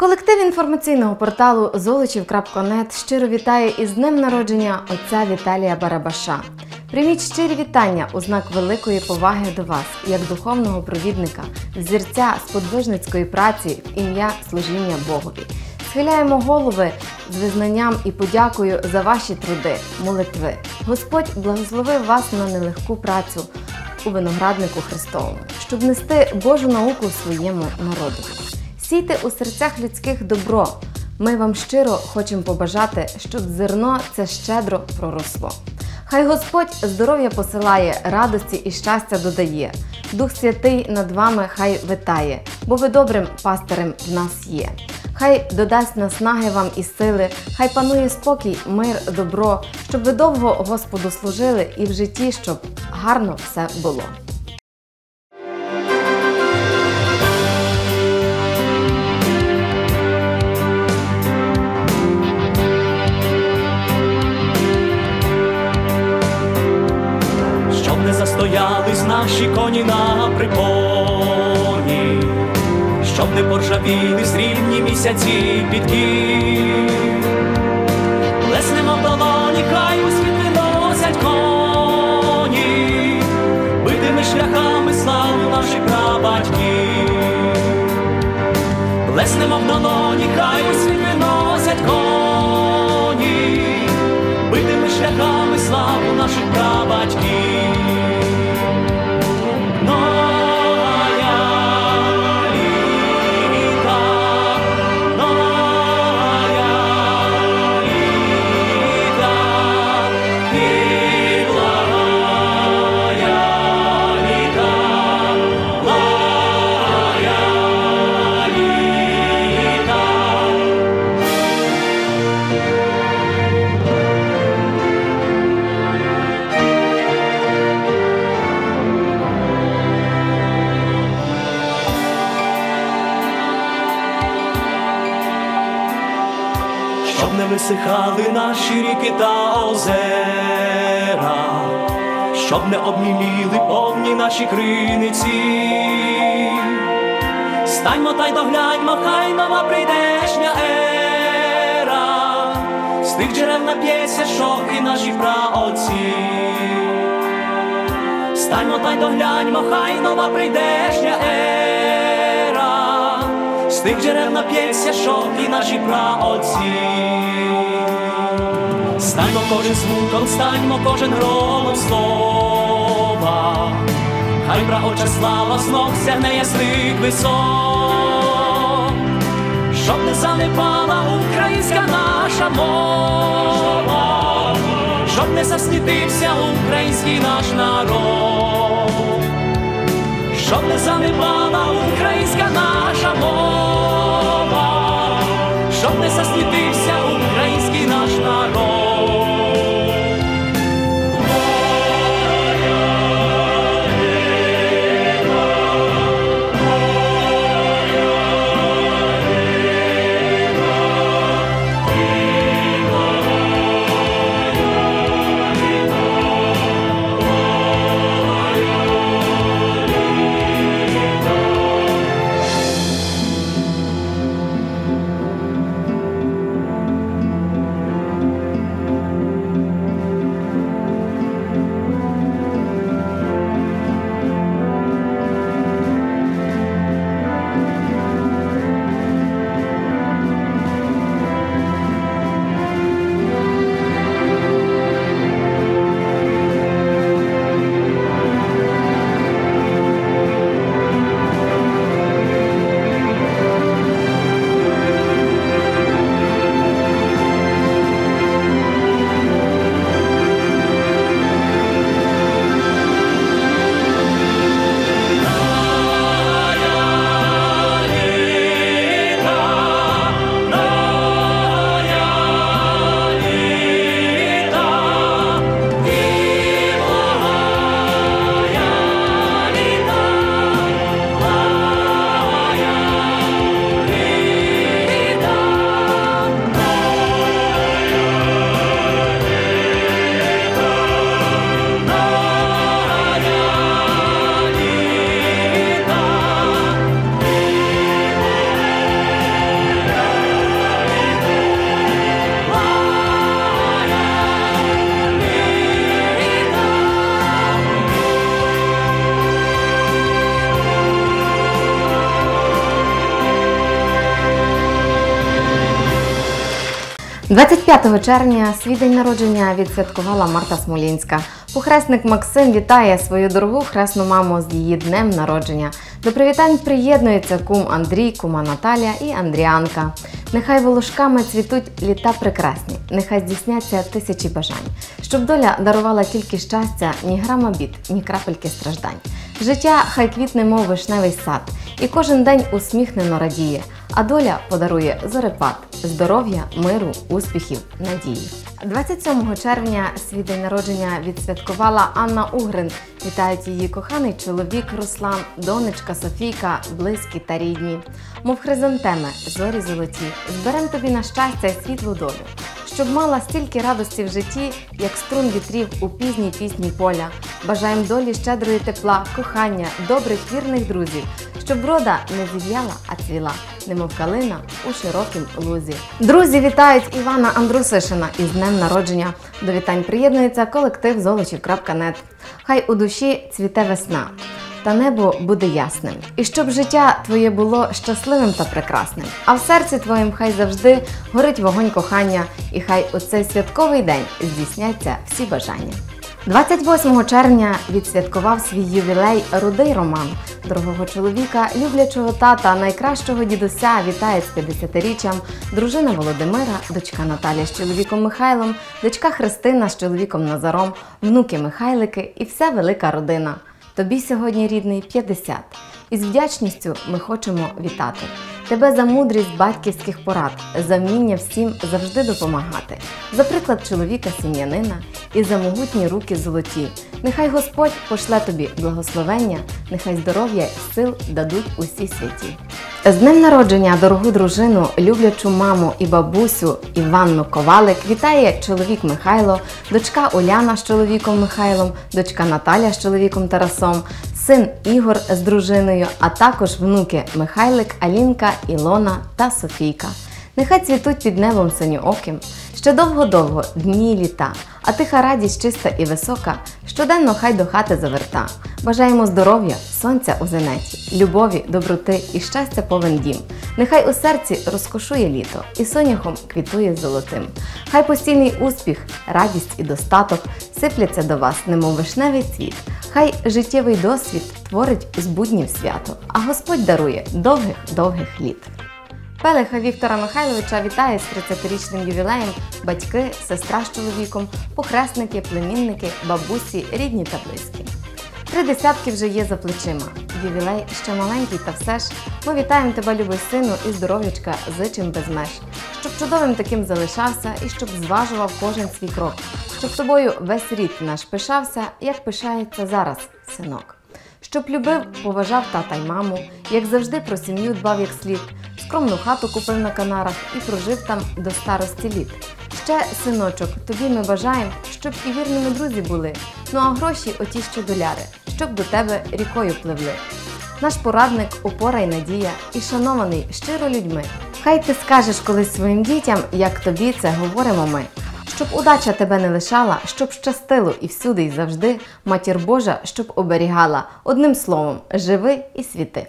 Колектив інформаційного порталу Золочів.нет щиро вітає із днем народження отця Віталія Барабаша. Прийміть щирі вітання у знак великої поваги до вас, як духовного провідника, зірця сподвижницької праці в ім'я служіння Богові. Схиляємо голови з визнанням і подякою за ваші труди, молитви. Господь благословив вас на нелегку працю у винограднику Христовому, щоб нести Божу науку своєму народу. Сійте у серцях людських добро. Ми вам щиро хочемо побажати, щоб зерно це щедро проросло. Хай Господь здоров'я посилає, радості і щастя додає. Дух Святий над вами хай витає, бо ви добрим пастирем в нас є. Хай додасть наснаги вам і сили, хай панує спокій, мир, добро, щоб ви довго Господу служили і в житті, щоб гарно все було. Наші коні на припоні, щоб не поржавіли срібні місяці підки. Леснемо в долоні, хай у світ виносять коні, битими шляхами славу наших прабатьків. Плеснемо в долоні, хай у щоб не обміліли повні наші криниці. Станьмо та й догляньмо, хай нова прийдешня ера, з тих джерел нап'ється, що і наші праотці. Станьмо та й догляньмо, хай нова прийдешня ера, з тих джерел нап'ється, що і наші праотці. Станьмо кожен звуком, станьмо кожен громом слова, хай праотча слава знов сягне ясних висот, щоб не занепала українська наша мова, щоб не заснітився український наш народ, щоб не занепала українська наша мова, 25 червня свій день народження відсвяткувала Марта Смолінська. Похресник Максим вітає свою дорогу хресну маму з її днем народження. До привітань приєднується кум Андрій, кума Наталія і Андріанка. Нехай волошками цвітуть літа прекрасні, нехай здійсняться тисячі бажань, щоб доля дарувала тільки щастя, ні грама бід, ні крапельки страждань. Життя хай квітне, мов вишневий сад, і кожен день усміхнено радіє, а доля подарує зорепад, здоров'я, миру, успіхів, надії. 27 червня свій день народження відсвяткувала Анна Угрин. Вітають її коханий чоловік Руслан, донечка Софійка, близькі та рідні. Мов хризантеми, зорі золоті, зберем тобі на щастя світлу долю, щоб мала стільки радості в житті, як струн вітрів у пізній пісні поля. Бажаєм долі щедрої тепла, кохання, добрих вірних друзів, щоб рода не зів'яла, а цвіла, немов калина у широкім лузі. Друзі вітають Івана Андрусишина із днем народження. До вітань приєднується колектив золочів.нет. Хай у душі цвіте весна. Та небо буде ясним, і щоб життя твоє було щасливим та прекрасним, а в серці твоїм хай завжди горить вогонь кохання, і хай у цей святковий день здійсняться всі бажання. 28 червня відсвяткував свій ювілей рудий Роман. Дорогого чоловіка, люблячого тата, найкращого дідуся вітає з 50-річчям дружина Володимира, дочка Наталя з чоловіком Михайлом, дочка Христина з чоловіком Назаром, внуки Михайлики і вся велика родина. Тобі сьогодні рідний 50. І з вдячністю ми хочемо вітати тебе за мудрість батьківських порад, за вміння всім завжди допомагати, за приклад чоловіка сім'янина і за могутні руки золоті. Нехай Господь пошле тобі благословення, нехай здоров'я і сил дадуть усі святі. З днем народження дорогу дружину, люблячу маму і бабусю Іванну Ковалик вітає чоловік Михайло, дочка Уляна з чоловіком Михайлом, дочка Наталя з чоловіком Тарасом, син Ігор з дружиною, а також внуки Михайлик, Алінка, Ілона та Софійка. Нехай цвітуть під небом синьооким, ще довго-довго дні й літа, а тиха радість чиста і висока, щоденно хай до хати заверта. Бажаємо здоров'я, сонця у зенеті, любові, доброти і щастя повен дім. Нехай у серці розкошує літо і соняхом квітує золотим. Хай постійний успіх, радість і достаток сипляться до вас, немов вишневий цвіт. Хай життєвий досвід творить з буднів свято, а Господь дарує довгих довгих літ. Пелеха Віктора Михайловича вітає з 30-річним ювілеєм батьки, сестра з чоловіком, похресники, племінники, бабусі, рідні та близькі. Три десятки вже є за плечима. Ювілей ще маленький, та все ж ми вітаємо тебе, любий сину, і здоров'ячка зичим без меж, щоб чудовим таким залишався і щоб зважував кожен свій крок, щоб тобою весь рід наш пишався, як пишається зараз, синок. Щоб любив, поважав тата й маму, як завжди про сім'ю дбав як слід, скромну хату купив на Канарах і прожив там до старості літ. Ще, синочок, тобі ми бажаємо, щоб і вірними друзі були. Ну а гроші оті що доляри, щоб до тебе рікою пливли. Наш порадник, опора й надія, і шанований щиро людьми. Хай ти скажеш колись своїм дітям, як тобі це говоримо ми. Щоб удача тебе не лишала, щоб щастило і всюди, і завжди, матір Божа, щоб оберігала. Одним словом, живи і світи.